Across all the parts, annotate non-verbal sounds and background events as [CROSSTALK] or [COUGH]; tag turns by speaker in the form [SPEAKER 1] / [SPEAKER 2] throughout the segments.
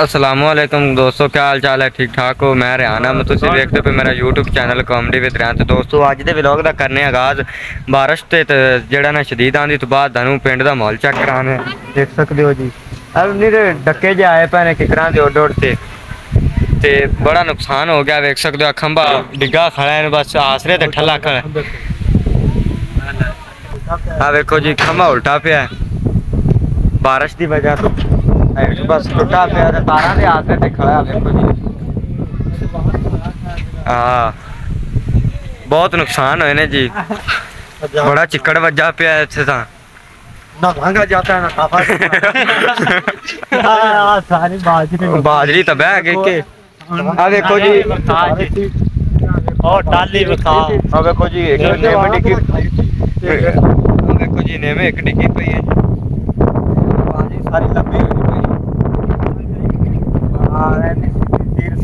[SPEAKER 1] असलम दोस्तों क्या हाल चाल है? ठीक ठाक हो? मैं रिहाना मैं तुम देखते पे मेरा YouTube channel comedy with Rihan तो दोस्तों अज के व्लॉग का करने आगाज़। बारिश से जड़ा ना शदीद आंदी तो बाद थानू पिंड का माहौल चेक कराने। देख सकते हो जी। अब नहीं डके जे आए पे किकरा के उड उड से ते बड़ा नुकसान हो गया देख सकते हो खंबा डिग्गा खड़ा है बस आसरे ते ठला खड़ा आ देखो जी खंबा उल्टा पे है। बारिश की वजह बस टुटा पे तारा ते खड़ा देखो जी हाँ बहुत नुकसान हुए ने जी बड़ा चिक्कड़ वजा पे इतने
[SPEAKER 2] ना भांगा जाता ना काफा सारी बाजरी
[SPEAKER 1] बाजरी तो बह के आ देखो जी
[SPEAKER 2] और बखा
[SPEAKER 1] देखो जी एक नेम आ देखो जी नेम एक पई है बाजरी सारी लंबी तीर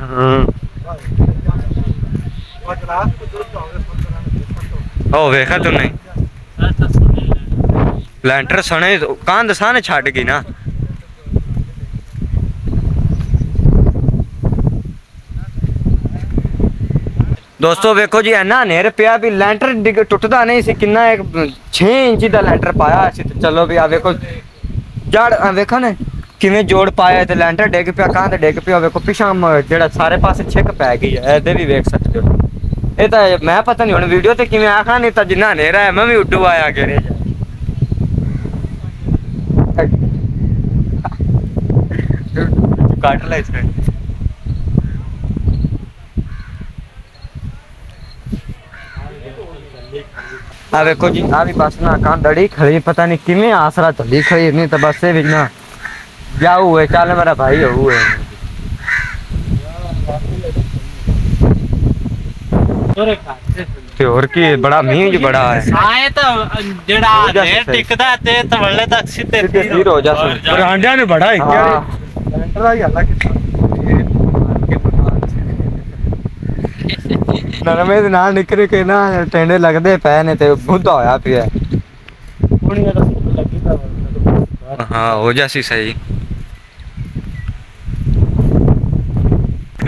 [SPEAKER 1] ਹਾਂ ਉਹ ਵੇਖਾ ਤੂੰ ਨਹੀਂ ਲੈਂਟਰ ਸਣੇ ਕੰਧ ਸਾਨੇ ਛੱਡ ਗਈ ਨਾ ਦੋਸਤੋ ਵੇਖੋ ਜੀ ਇੰਨਾ ਹਨੇਰ ਪਿਆ ਵੀ ਲੈਂਟਰ ਡਿੱਗ ਟੁੱਟਦਾ ਨਹੀਂ ਸੀ ਕਿੰਨਾ ਇੱਕ 6 ਇੰਚ ਦਾ ਲੈਂਟਰ ਪਾਇਆ ਸੀ ਤੇ ਚਲੋ ਵੀ ਆ ਵੇਖੋ ਜੜ ਆ ਵੇਖੋ ਨੇ ਕਿਵੇਂ ਜੋੜ ਪਾਇਆ ਤੇ ਲੈਂਟਰ ਡਿੱਗ ਪਿਆ ਕਾਂ ਤੇ ਡਿੱਗ ਪਿਆ ਵੇਖੋ ਪਿਛਾਂ ਜਿਹੜਾ ਸਾਰੇ ਪਾਸੇ ਛਿੱਕ ਪੈ ਗਈ ਹੈ ਇਹਦੇ ਵੀ ਵੇਖ ਸਕਦੇ ਹੋ ਇਹ ਤਾਂ ਮੈਂ ਪਤਾ ਨਹੀਂ ਹੁਣ ਵੀਡੀਓ ਤੇ ਕਿਵੇਂ ਆਖਾਂ ਨਹੀਂ ਤਾਂ ਜਿੰਨਾ ਹਨੇਰਾ ਹੈ ਮੈਂ ਵੀ ਉੱਡੂ ਆਇਆ ਕਰੇ ਕੱਟ ਲੈ ਇਸ ਆ ਵੇਖੋ ਜੀ ਆ ਵੀ ਬਸ ਨਾ ਕਾਂ ਦੜੀ ਖੜੀ ਪਤਾ ਨਹੀਂ ਕਿਵੇਂ ਆਸਰਾ ਚੱਲੀ ਖੜੀ ਨਹੀਂ ਤਾਂ ਬਸ ਇਹ ਵੀ ਨਾ ਜਾਊ ਹੈ ਚੱਲ ਮੇਰਾ ਭਾਈ ਹੋਊ ਹੈ ਤੇ ਹੋਰ ਕੀ ਬੜਾ ਮੀਂਹ ਜੀ ਬੜਾ ਹੈ
[SPEAKER 2] ਆਏ ਤਾਂ ਜਿਹੜਾ ਨੇਰ ਟਿਕਦਾ ਤੇ ਤਵੱਲੇ ਤੱਕ ਸਿੱਧੇ
[SPEAKER 1] ਸਿੱਧੇ ਸਿਰ ਹੋ ਜਾ
[SPEAKER 2] ਬਰਾਂਡਿਆਂ ਨੇ ਬੜਾ ਹੀ
[SPEAKER 1] ਹਾਂ।
[SPEAKER 2] ਲੈਂਟਰ ਦਾ ਹੀ ਹਾਲਾ
[SPEAKER 1] ਨਰਮੇ ਦੇ ਨਾਲ ਨਿਕਲ ਕੇ ਨਾ ਟੈਂਡੇ ਲੱਗਦੇ ਪਏ ਨੇ ਤੇ ਬੁੱਧਾ ਹੋਇਆ ਪਿਆ
[SPEAKER 2] ਪੁਣੀਆਂ ਦਾ ਲੱਗੀ ਤਾਂ
[SPEAKER 1] ਹਾਂ ਹੋ ਜਾਸੀ ਸਹੀ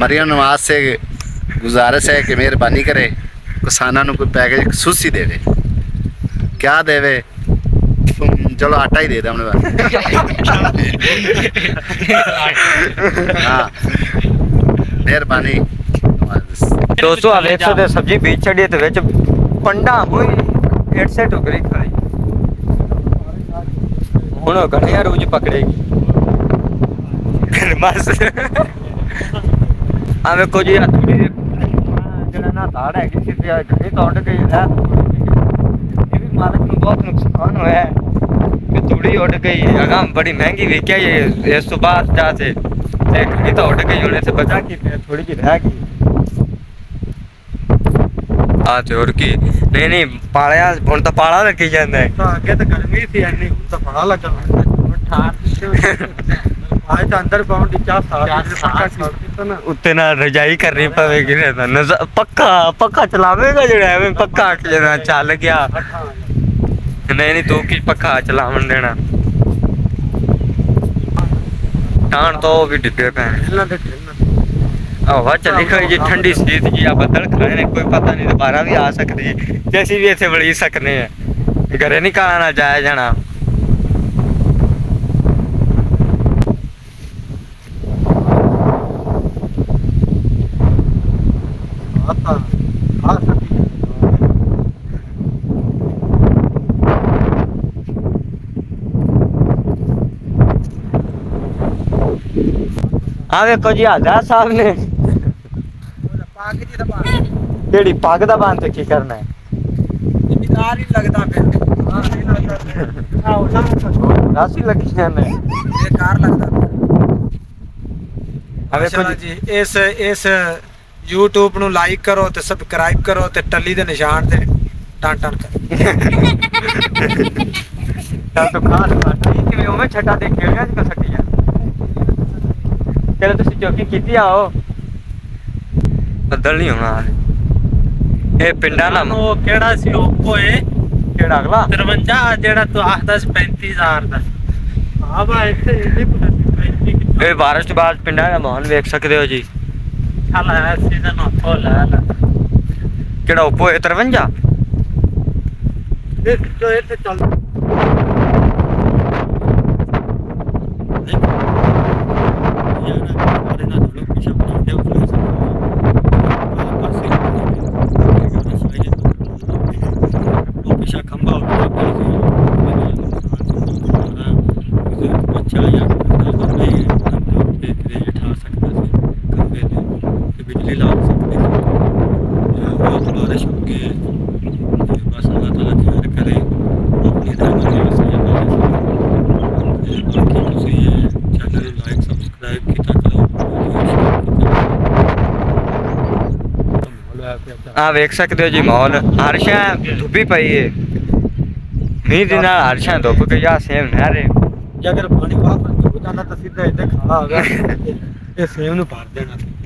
[SPEAKER 3] मरियम नवाज से गुजारिश है कि मेहरबानी करे किसानों को कोई पैकेज खसूसी देवे क्या देवे तुम चलो आटा ही दे दे हमने हाँ मेहरबानी
[SPEAKER 1] ਦੋਸਤੋ ਆ ਵੇਖ ਸਕਦੇ ਹੋ ਸਬਜ਼ੀ ਬੀਜ ਛੜੀ ਤੇ ਵਿੱਚ ਪੰਡਾ ਹੋਈ ਏਟ ਸੈਟ ਹੋ ਗਈ ਖੜੀ ਹੁਣ ਉਹ ਗਣਿਆ ਰੋਜ਼ ਪਕੜੇਗੀ [LAUGHS] ਬਸ ਆ ਵੇਖੋ ਜੀ ਆ ਥੋੜੀ ਜਿਹੜਾ ਨਾ ਤਾੜ ਹੈਗੀ ਸੀ ਤੇ ਆ ਘਰੇ ਤੋੜ ਗਈ ਹੈ ਇਹ ਵੀ ਮਾਲਕ ਨੂੰ ਬਹੁਤ ਨੁਕਸਾਨ ਹੋਇਆ ਹੈ ਕਿ ਤੂੜੀ ਉੱਡ ਗਈ ਅਗਾਂ ਬੜੀ ਮਹਿੰਗੀ ਵੇਚਿਆ ਇਹ ਇਸ ਤੋਂ ਬਾਅਦ ਜਾ ਸੇ ਤੇ ਘਰੇ ਤਾਂ ਉੱਡ ਗਈ ਹੁਣ ਇੱਥੇ ਬਚਾ ਕੀ ਪਿਆ ਥੋੜੀ ਜਿਹੀ ਰਹਿ ਗਈ ਆ ਤੇ ਹੋਰ ਕੀ ਨਹੀਂ ਨਹੀਂ ਪਾਲਿਆ ਹੁਣ ਤਾਂ ਪਾਲਾ ਲੱਗੀ ਜਾਂਦਾ ਹੈ
[SPEAKER 2] ਤਾਂ ਅੱਗੇ ਤਾਂ ਗਰਮੀ ਸੀ ਐਨੀ ਹੁਣ ਤਾਂ ਬੜਾ ਲੱਗਾ ਹੁਣ ਠਾਰ ਆਏ ਤਾਂ ਅੰਦਰ ਪਾਉਣ ਦੀ ਚਾਹ ਨਾ
[SPEAKER 1] ਉੱਤੇ ਨਾਲ ਰਜਾਈ ਕਰਨੀ ਪਵੇਗੀ ਨਾ ਤਾਂ ਨਜ਼ਰ ਪੱਕਾ ਪੱਕਾ ਚਲਾਵੇਗਾ ਜਿਹੜਾ ਐਵੇਂ ਪੱਕਾ ਆਖ ਜਣਾ ਚੱਲ ਗਿਆ। ਨਹੀਂ ਨਹੀਂ ਤੂੰ ਕੀ ਪੱਕਾ ਚਲਾਵਣ ਦੇਣਾ? ਟਾਣ ਤੋਂ ਵੀ ਡਿੱਬੇ ਪੈ
[SPEAKER 2] ਇਹਨਾਂ ਦੇ
[SPEAKER 1] ਹਵਾ ਚੱਲੀ ਖੜੀ ਜੀ ਠੰਡੀ ਸੀਤ ਜੀ ਆ ਬੱਦਲ ਖੜੇ ਨੇ ਕੋਈ ਪਤਾ ਨਹੀਂ ਦੁਬਾਰਾ ਵੀ ਆ ਸਕਦੀ ਤੇ ਅਸੀਂ ਵੀ ਇੱਥੇ ਵੜੀ ਸਕਨੇ ਆ। ਘਰੇ ਨਹੀਂ ਕਾਲਾ ਨਾਲ ਜਾਇਆ ਜਾਣਾ।
[SPEAKER 2] पत्ता खा सकती आजा साहब
[SPEAKER 1] ने पाग जी दा बाँध। केड़ी पाग दा
[SPEAKER 2] बाँध के करना है? इंतज़ार ही लगता फिर। राशि
[SPEAKER 1] तो। लगी है।
[SPEAKER 2] ना ये
[SPEAKER 1] कार लगदा
[SPEAKER 2] अबे
[SPEAKER 1] अच्छा
[SPEAKER 2] कोजी इस इस YouTube ਨੂੰ ਲਾਈਕ ਕਰੋ ਤੇ ਸਬਸਕ੍ਰਾਈਬ ਕਰੋ ਤੇ ਟੱਲੀ ਦੇ ਨਿਸ਼ਾਨ ਤੇ ਟਨ ਟਨ ਕਰੋ।
[SPEAKER 1] ਚੱਲ ਤੂੰ ਖਾ ਲੈ ਕਿਵੇਂ ਉਵੇਂ ਛੱਟਾ ਦੇ ਖੇੜਿਆ ਚ ਸਕੀਆਂ ਚਲੋ ਤੁਸੀਂ ਚੌਕੀ ਕੀਤੀ ਆਓ। ਬੱਦਲ ਨਹੀਂ ਹੋਣਾ। ਇਹ ਪਿੰਡਾਂ ਦਾ ਮ-
[SPEAKER 4] ਉਹ ਕਿਹੜਾ ਸੀ ਓਪੋ ਏ
[SPEAKER 1] ਕਿਹੜਾ ਅਗਲਾ?
[SPEAKER 4] 53 ਜਿਹੜਾ ਤੂੰ ਆਖਦਾ ਸੀ 35000 ਦਾ। ਹਾਂ ਬਾ ਇੱਥੇ ਇਹਦੀ ਪਤਾ ਸੀ 35 ਕਿੱਥੋਂ?
[SPEAKER 1] ਇਹ ਬਾਰਿਸ਼ ਤੋਂ ਬਾਅਦ ਪਿੰਡਾਂ ਦਾ ਮਾਹੌਲ ਵੇਖ ਸਕਦੇ ਹੋ ਜੀ। ¿Qué era? ¿Puedes intervenir ya? Sí, sí, sí, sí. ਆ ਵੇਖ ਸਕਦੇ ਹੋ ਜੀ ਮਾਹੌਲ। ਹਰਸ਼ਾ ਧੁੱਪੀ ਪਈ ਏ। ਮੀਂਹ ਦੇ ਨਾਲ ਹਰਸ਼ਾ ਧੁੱਪ ਕੇ ਆ ਸੇਮ ਨਹਿਰੇ
[SPEAKER 2] ਜੇ ਅਗਰ ਪਾਣੀ ਬਾਹਰ ਹੋ ਜਾਂਦਾ ਤਾਂ ਸਿੱਧਾ ਇੱਥੇ ਖਾਣਾ ਆ ਗਿਆ। ਇਹ ਸੇਮ ਨੂੰ ਭਰ ਦੇਣਾ। ਸੀ